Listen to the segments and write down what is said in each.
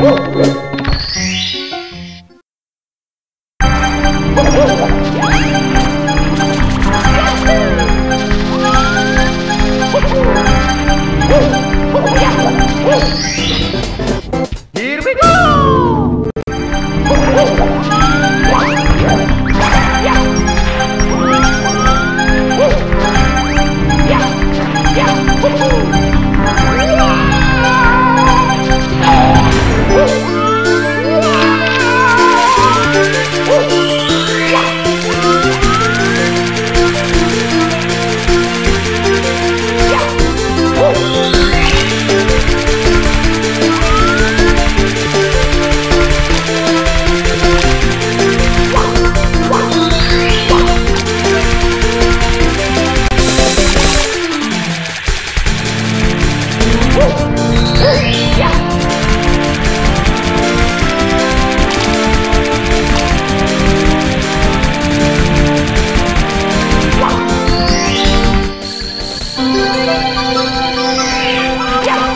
Woo! Yeah!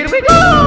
Here we go!